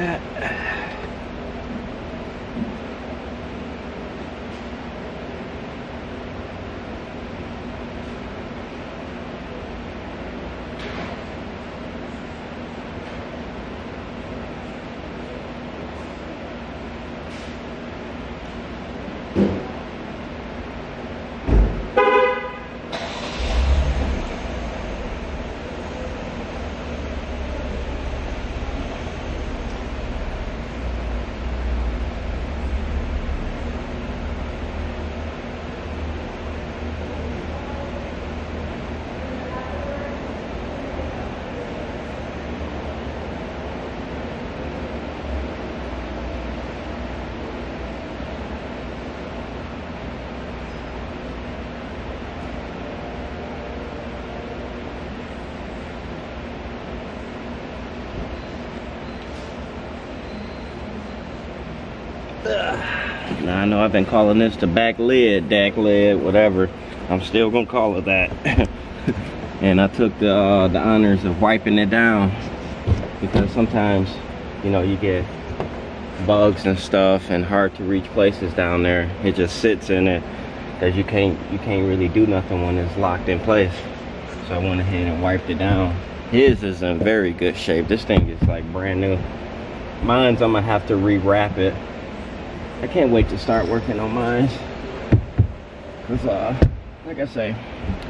That. Now I know I've been calling this the back lid, deck lid, whatever. I'm still gonna call it that. and I took the uh, the honors of wiping it down because sometimes, you know, you get bugs and stuff and hard to reach places down there. It just sits in it because you can't you can't really do nothing when it's locked in place. So I went ahead and wiped it down. His is in very good shape. This thing is like brand new. Mine's I'm gonna have to rewrap it I can't wait to start working on mine. Cause uh, like I say,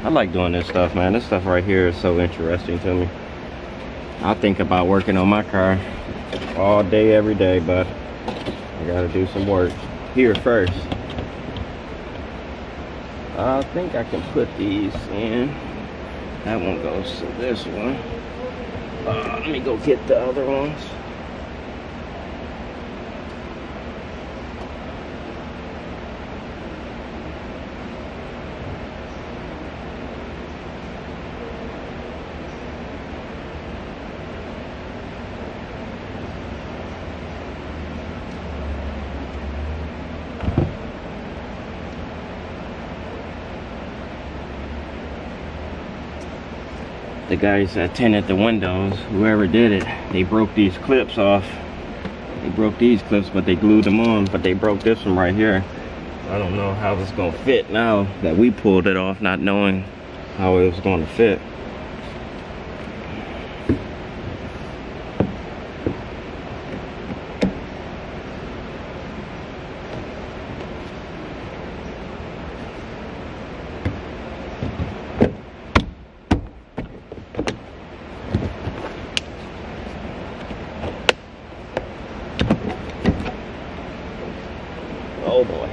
I like doing this stuff, man. This stuff right here is so interesting to me. I think about working on my car all day, every day, but I gotta do some work here first. I think I can put these in. That one goes to this one. Uh, let me go get the other ones. The guys that tinted the windows, whoever did it, they broke these clips off. They broke these clips, but they glued them on, but they broke this one right here. I don't know how it's gonna fit now that we pulled it off, not knowing how it was gonna fit. Oh boy.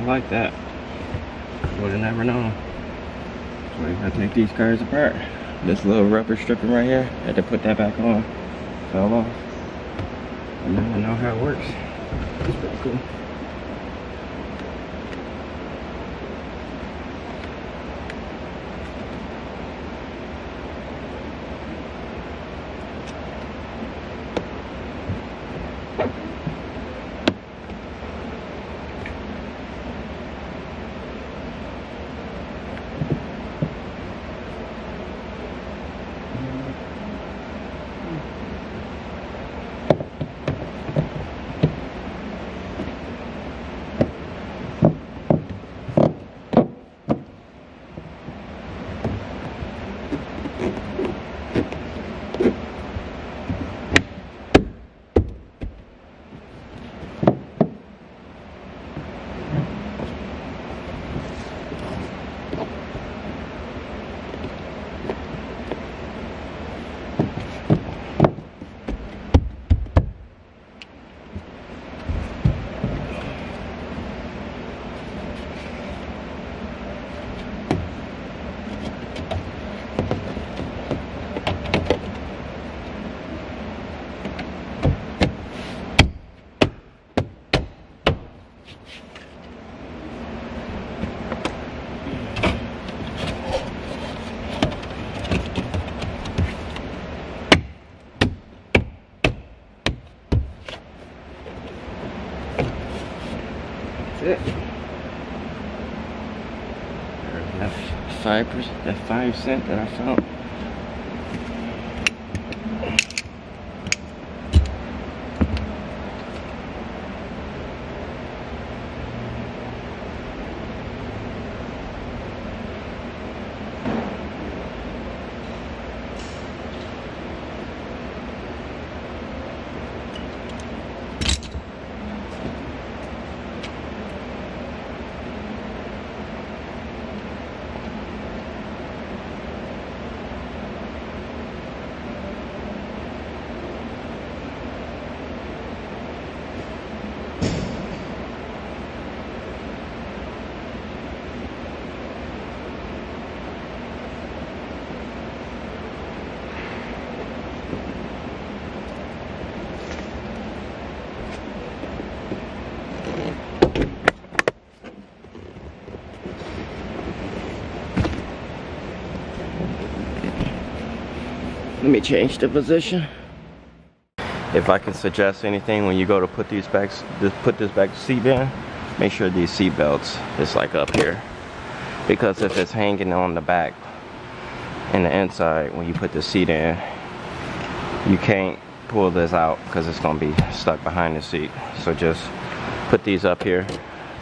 I like that. Would have never known. So you gotta take these cars apart. This little rubber stripping right here, had to put that back on. Fell off. And now I know how it works. It's pretty cool. Five percent, that five cent that I found. Let me change the position. If I can suggest anything when you go to put these back, put this back seat in, make sure these seat belts is like up here. Because if it's hanging on the back and the inside when you put the seat in, you can't pull this out because it's gonna be stuck behind the seat. So just put these up here,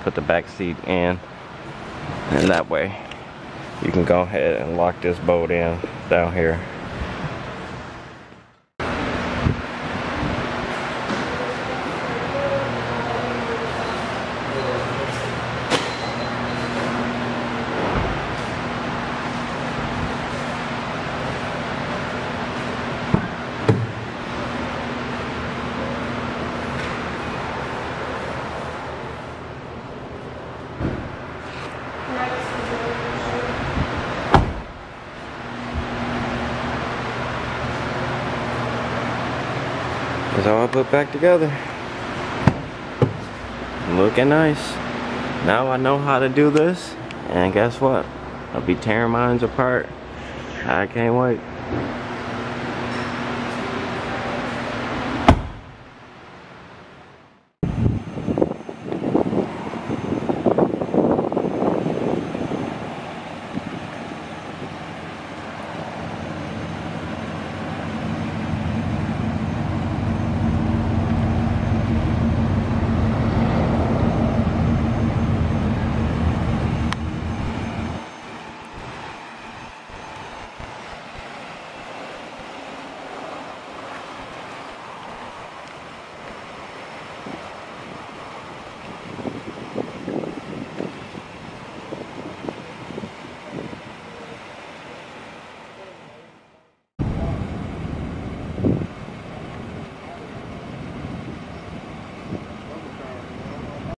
put the back seat in, and that way you can go ahead and lock this bolt in down here It's all put back together. Looking nice. Now I know how to do this. And guess what? I'll be tearing mines apart. I can't wait.